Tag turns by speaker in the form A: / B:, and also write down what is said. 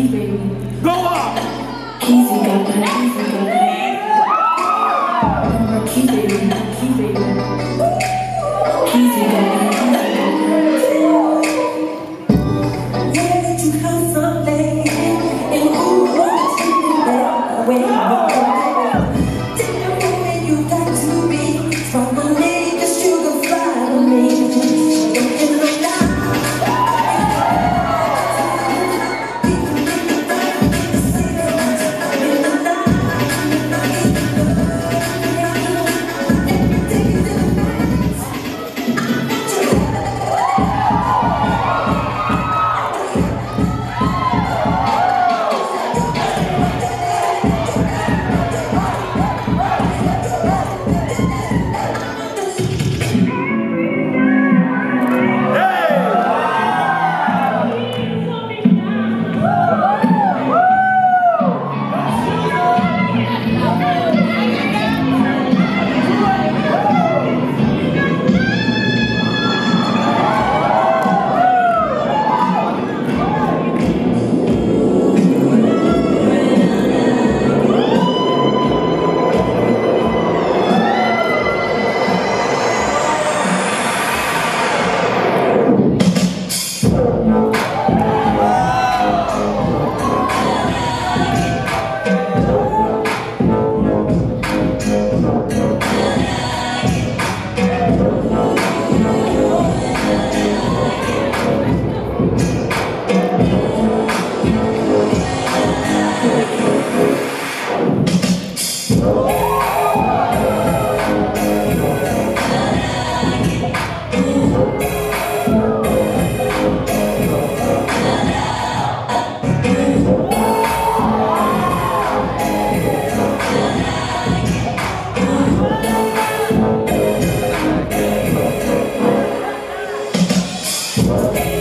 A: easy, baby. Go baby. Easy, baby. Easy, baby. Where did you come from, baby? And who you Okay.